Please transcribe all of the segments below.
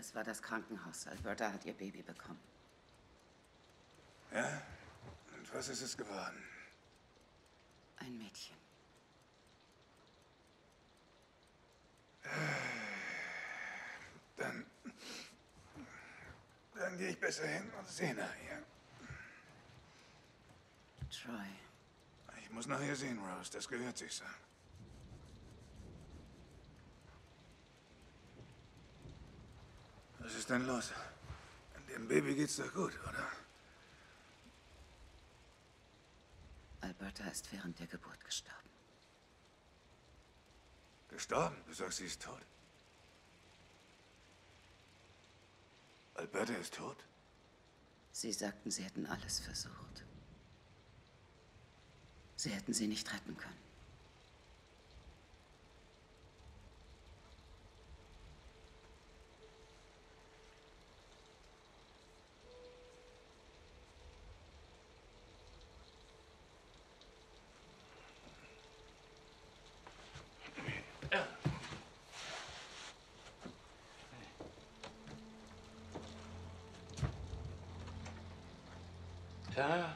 Das war das Krankenhaus. Alberta hat ihr Baby bekommen. Ja? Und was ist es geworden? Ein Mädchen. Dann. Dann gehe ich besser hin und sehe nachher. Troy. Ich muss nachher sehen, Rose. Das gehört sich so. Was ist denn los? Dem Baby geht's doch gut, oder? Alberta ist während der Geburt gestorben. Gestorben? Du sagst, sie ist tot. Alberta ist tot? Sie sagten, sie hätten alles versucht. Sie hätten sie nicht retten können. Ja,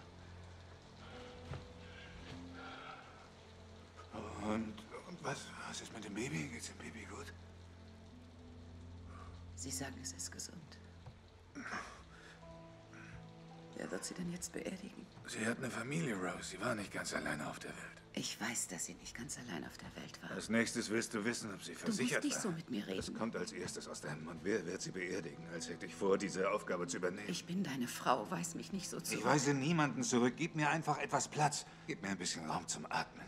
Und, und was, was ist mit dem Baby? Geht's dem Baby gut? Sie sagen, es ist gesund. Wer wird sie denn jetzt beerdigen? Sie hat eine Familie, Rose. Sie war nicht ganz alleine auf der Welt. Ich weiß, dass sie nicht ganz allein auf der Welt war. Als nächstes willst du wissen, ob sie Du versichert musst nicht war. so mit mir Das reden. kommt als erstes aus deinem Mund. Wer wird sie beerdigen? Als hätte ich vor, diese Aufgabe zu übernehmen. Ich bin deine Frau, weiß mich nicht so zu. Ich weise niemanden zurück. Gib mir einfach etwas Platz. Gib mir ein bisschen Raum zum Atmen.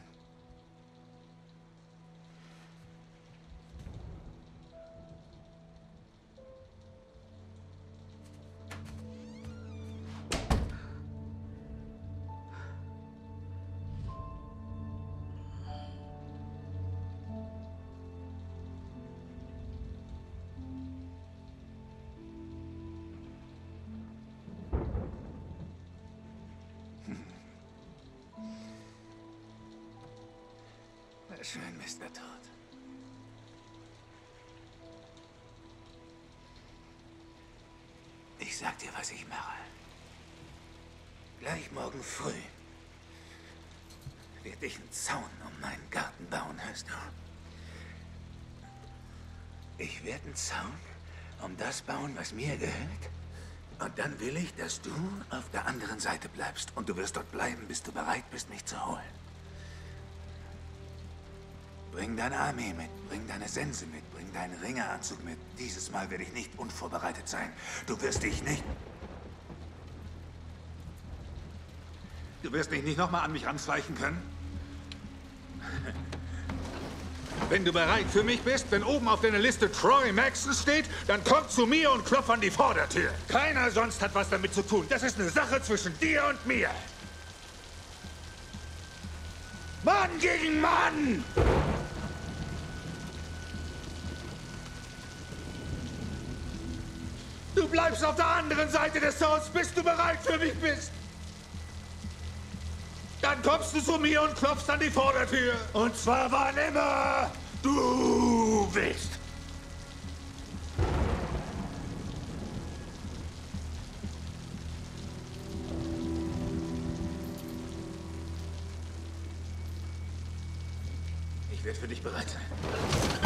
Schön, Mr. Todd. Ich sag dir, was ich mache. Gleich morgen früh werde ich einen Zaun um meinen Garten bauen, hörst du? Ich werde einen Zaun um das bauen, was mir gehört. Und dann will ich, dass du auf der anderen Seite bleibst. Und du wirst dort bleiben, bis du bereit bist, mich zu holen. Bring deine Armee mit, bring deine Sense mit, bring deinen Ringeranzug mit. Dieses Mal werde ich nicht unvorbereitet sein. Du wirst dich nicht... Du wirst dich nicht nochmal an mich ranschleichen können? Wenn du bereit für mich bist, wenn oben auf deiner Liste Troy Maxon steht, dann komm zu mir und klopf an die Vordertür. Keiner sonst hat was damit zu tun. Das ist eine Sache zwischen dir und mir. Mann gegen Mann! Du bleibst auf der anderen Seite des Zauns, bis du bereit für mich bist. Dann kommst du zu mir und klopfst an die Vordertür. Und zwar wann immer du willst. Ich werde für dich bereit sein.